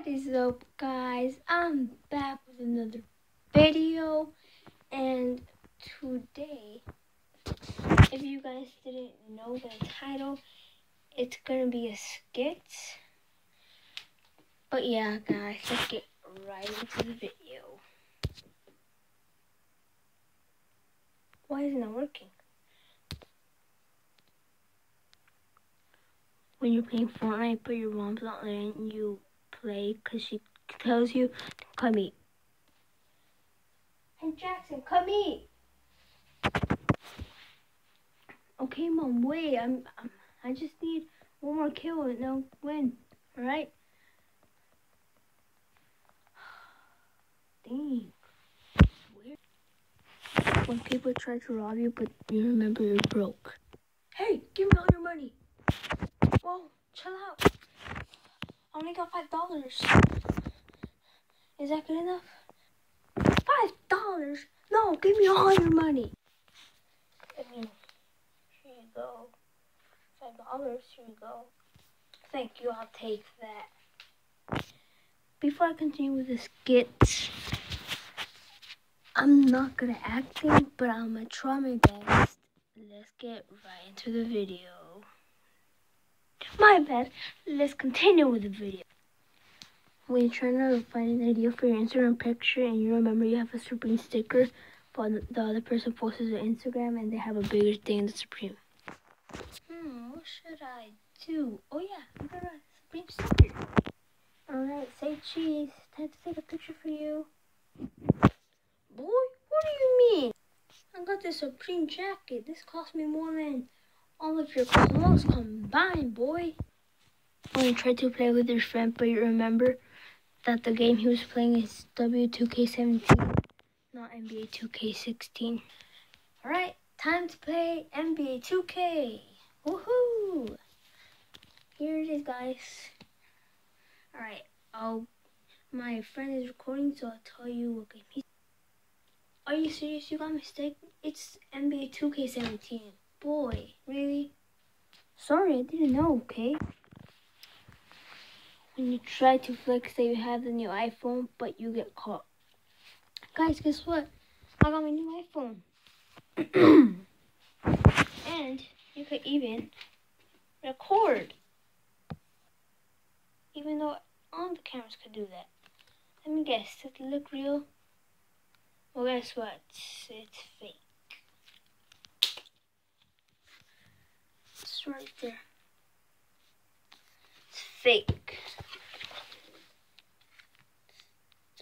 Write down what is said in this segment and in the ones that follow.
What is up guys? I'm back with another video and today if you guys didn't know the title it's gonna be a skit. But yeah guys let's get right into the video. Why isn't it working? When you're playing Fortnite but your mom's not letting you play because she tells you to come eat. Hey Jackson, come eat. Okay, mom, wait. I'm, I'm I just need one more kill and they'll win. All right. Dang. Weird. When people try to rob you, but you remember you're broke. Hey, give me all your money. Whoa, chill out. I only got five dollars. Is that good enough? Five dollars? No, give me all your money. I mean, here you go. Five dollars, here you go. Thank you, I'll take that. Before I continue with the skits, I'm not good at acting, but I'm gonna try my best. Let's get right into the video. My bad. Let's continue with the video. When you're trying to find an idea for your Instagram picture and you remember you have a Supreme sticker, but the other person posts it on Instagram and they have a bigger thing than Supreme. Hmm, what should I do? Oh yeah, I got a Supreme sticker. Alright, say cheese. Time to take a picture for you. Boy, what do you mean? I got this Supreme jacket. This cost me more than all of your clothes combined, boy. When you try to play with your friend, but you remember that the game he was playing is W2K17, not NBA 2K16. Alright, time to play NBA 2K. Woohoo! Here it is, guys. Alright, I'll, oh, my friend is recording, so I'll tell you what game he's. Are you serious? You got mistaken? It's NBA 2K17. Boy, really? Sorry, I didn't know, okay? When you try to flex that you have the new iPhone, but you get caught. Guys, guess what? I got my new iPhone. and you could even record. Even though all the cameras could do that. Let me guess, does it look real? Well, guess what? It's fake. It's right there. It's fake.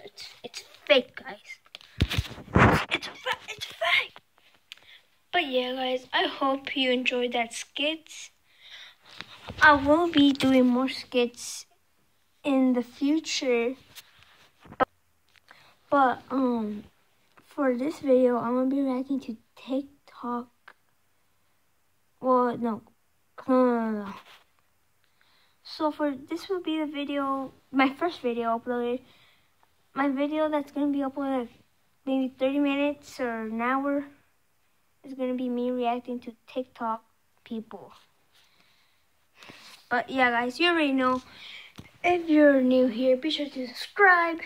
It's, it's fake, guys. It's, it's, it's fake. But yeah, guys, I hope you enjoyed that skit. I will be doing more skits in the future. But, but um, for this video, I'm gonna be reacting to TikTok. Well, no. So for this will be the video, my first video uploaded. My video that's gonna be uploaded maybe 30 minutes or an hour is gonna be me reacting to TikTok people. But yeah, guys, you already know. If you're new here, be sure to subscribe.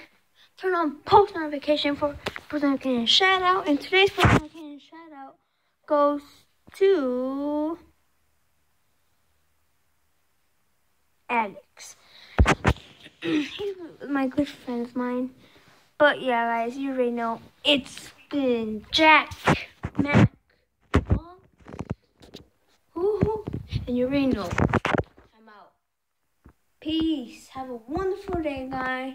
Turn on post notification for post notification shout out. And today's post notification shout out goes to Alex. He's my good friend of mine. But yeah, guys, you already know it's been Jack, Mac, and you already know. I'm out. Peace. Have a wonderful day, guys.